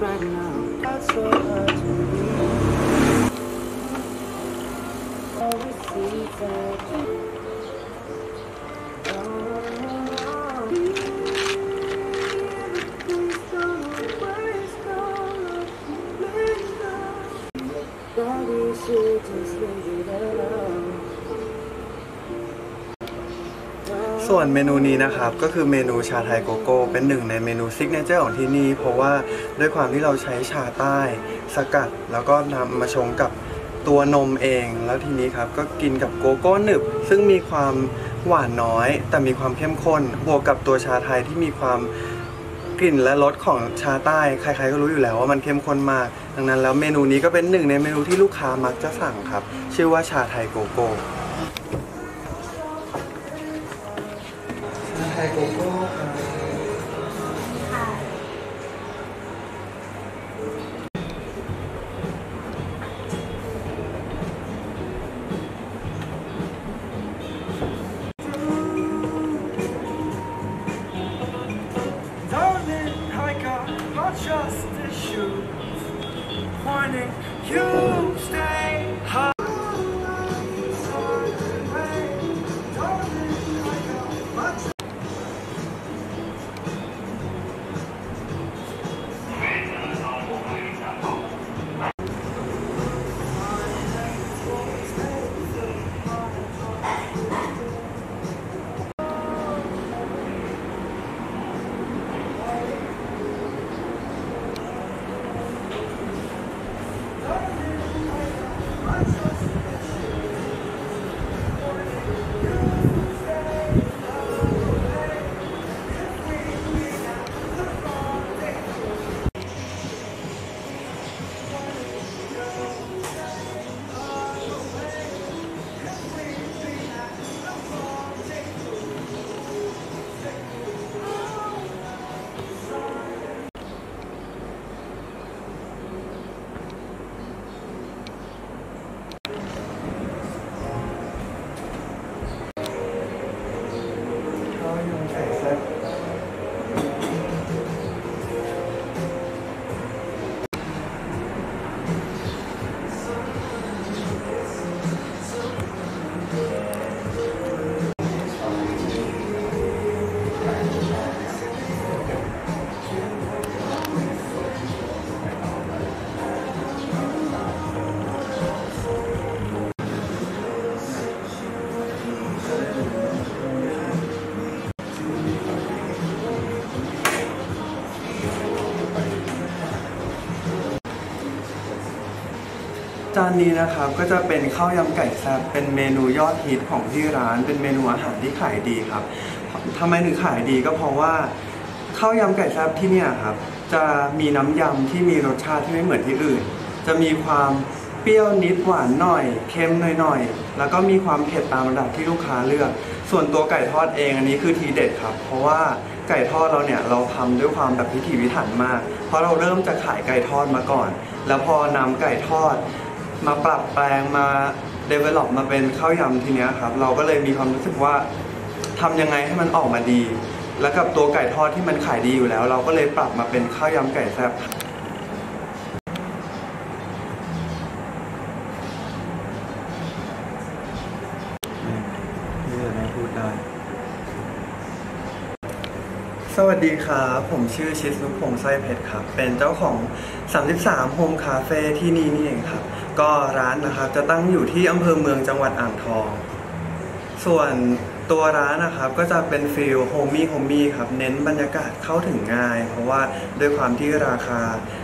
right now. ส่วนเมนูนี้นะครับก็คือเมนูชาไทยโกโก้ เป็นหนึ่งในเมนู signature ของที่นี่ เพราะว่าด้วยความที่เราใช้ชาใต้ สกัด แล้วก็นำมาชงกับตัวนมเอง แล้วทีนี้ครับก็กินกับโกโก้หนึบ ซึ่งมีความหวานน้อย แต่มีความเข้มข้น บวกกับตัวชาไทยที่มีความกลิ่นและรสของชาใต้ ใครๆก็รู้อยู่แล้วว่ามันเข้มข้นมาก ดังนั้นแล้วเมนูนี้ก็เป็นหนึ่งในเมนูที่ลูกค้ามักจะสั่งครับ ชื่อว่าชาไทยโกโก้ จานนี้นะครับก็จะเป็นข้าวยำไก่แซ่บเป็นเมนูยอดฮิตของที่ร้าน เป็นเมนูอาหารที่ขายดีครับทำไมถึงขายดีก็เพราะว่าข้าวยำไก่แซ่บที่เนี่ยครับจะมีน้ำยำที่มีรสชาติที่ไม่เหมือนที่อื่น จะมีความเปรี้ยวนิดหวานหน่อยเค็มหน่อยๆแล้วก็มีความเผ็ดตามระดับที่ลูกค้าเลือก ส่วนตัวไก่ทอดเองอันนี้คือทีเด็ดครับ เพราะว่าไก่ทอดเราเนี่ยเราทำด้วยความแบบพิถีพิถันมาก เพราะเราเริ่มจะขายไก่ทอดมาก่อน แล้วพอนำไก่ทอด มาปรับแปลงมา develop มาเป็นข้าวยำทีเนี้ยครับ เราก็เลยมีความรู้สึกว่าทำยังไงให้มันออกมาดี แล้วกับตัวไก่ทอดที่มันขายดีอยู่แล้ว เราก็เลยปรับมาเป็นข้าวยำไก่แซ่บนี่จะไม่พูดได้ สวัสดีครับ ผมชื่อชิสนุพงษ์ไส้เพชรครับ เป็นเจ้าของ 33 Home คาเฟ่ที่นี่นี่เองครับ ก็ร้านนะครับจะตั้งอยู่ที่อำเภอเมืองจังหวัดอ่างทอง ส่วนตัวร้านนะครับก็จะเป็น feel homey homey ครับเน้นบรรยากาศเข้าถึงง่าย เพราะว่าด้วยความที่ราคา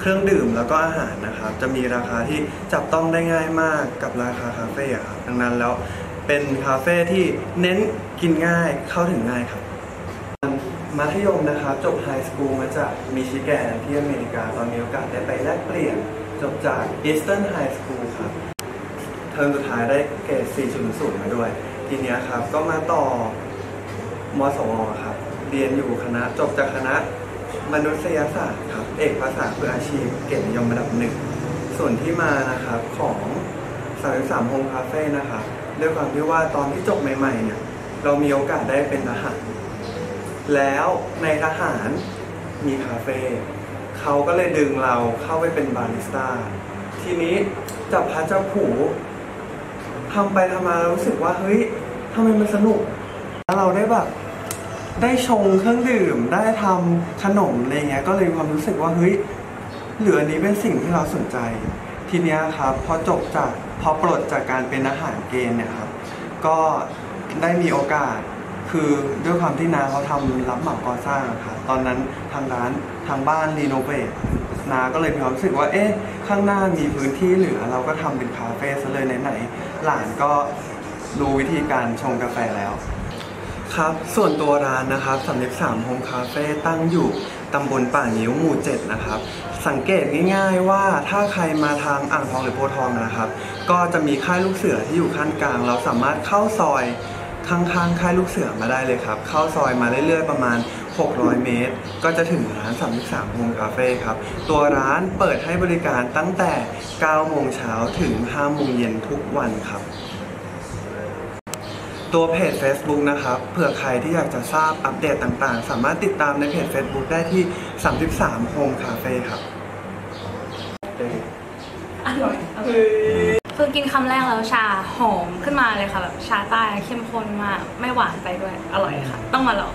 เครื่องดื่มแล้วก็อาหารนะครับ จะมีราคาที่จับต้องได้ง่ายมากกับราคาคาเฟ่ครับดังนั้นแล้วเป็นคาเฟ่ที่เน้นกินง่ายเข้าถึงง่ายครับมัธยมนะครับจบไฮสคูลมาจากมิชิแกนที่อเมริกาตอนมีโอกาสได้ไปแลกเปลี่ยน จบจาก Eastern High School ครับ เทอมสุดท้ายได้เกรด 4.0 มาด้วย ทีเนี้ยครับก็มาต่อมสวครับ เรียนอยู่คณะจบจากคณะมนุษยศาสตร์ครับ เอกภาษาเพื่ออาชีพเกียรตินิยมระดับหนึ่ง ส่วนที่มานะครับของ33โฮมคาเฟ่นะครับด้วยความที่ว่าตอนที่จบใหม่ๆเนี่ยเรามีโอกาสได้เป็นทหาร แล้วในทหารมีคาเฟ่ เขาก็เลยดึงเราเข้าไปเป็นบาริสต้า ทีนี้จับพัดจับผูทำไปทำมารู้สึกว่าเฮ้ยทำไมมันสนุก แล้วเราได้แบบได้ชงเครื่องดื่มได้ทำขนมอะไรเงี้ยก็เลยมีความรู้สึกว่าเฮ้ยเหลืออันนี้เป็นสิ่งที่เราสนใจ ทีเนี้ยครับพอจบจากพอปลดจากการเป็นอาหารเกณฑ์เนี่ยครับก็ได้มีโอกาส คือด้วยความที่นาเขาทำรับเหมาก่อสร้างอะครับตอนนั้นทางร้านทางบ้านรีโนเวทนาก็เลยมีความรู้สึกว่า เอ๊ะ ข้างหน้ามีพื้นที่เหลือ เราก็ทำเป็นคาเฟ่ซะเลยไหนๆหลานก็รู้วิธีการชงกาแฟแล้ว ครับ ส่วนตัวร้านนะครับสำเร็จสามโฮมคาเฟ่ตั้งอยู่ตำบลป่านิ้วหมู่เจ็ดนะครับ สังเกตง่ายๆว่าถ้าใครมาทางอ่างทองหรือโพทองนะครับ ก็จะมีค่ายลูกเสือที่อยู่ขั้นกลาง เราสามารถเข้าซอย ข้างๆค่ายลูกเสือมาได้เลยครับ เข้าซอยมาเรื่อยๆประมาณ 600 เมตร ก็จะถึงร้าน33โฮมคาเฟ่ครับ ตัวร้านเปิดให้บริการตั้งแต่ 9 โมงเช้าถึง 5 โมงเย็นทุกวันครับตัวเพจ Facebook นะครับเผื่อใครที่อยากจะทราบอัปเดตต่างๆ สามารถติดตามในเพจ Facebook ได้ที่ 33 Home Cafe ครับอร่อย คือกินคำแรกแล้วชาหอมขึ้นมาเลยค่ะแบบชาใต้เข้มข้นมาก ไม่หวานไปด้วยอร่อยค่ะ ต้องมาลอง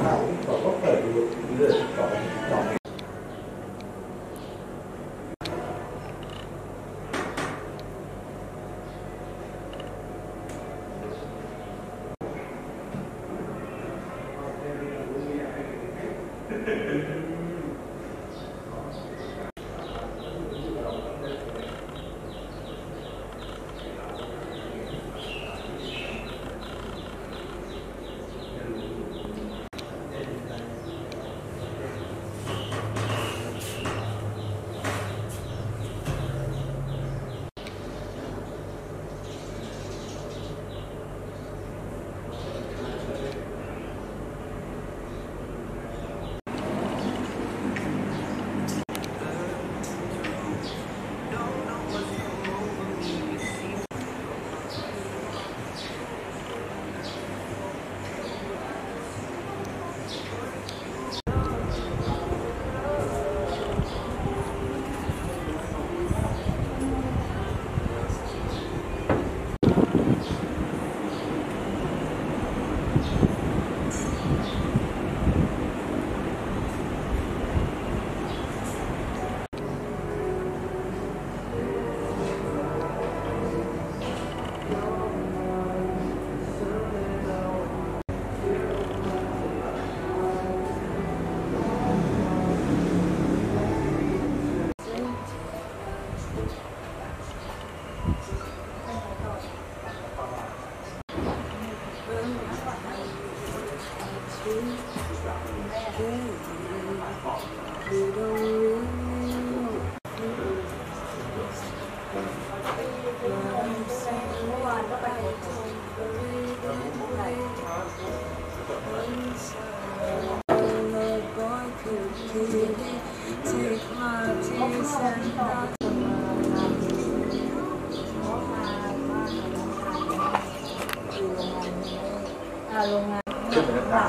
ค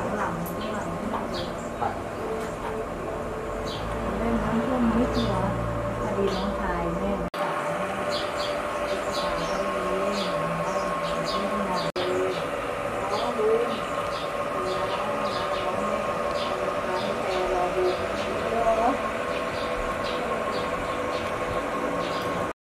ขึ้น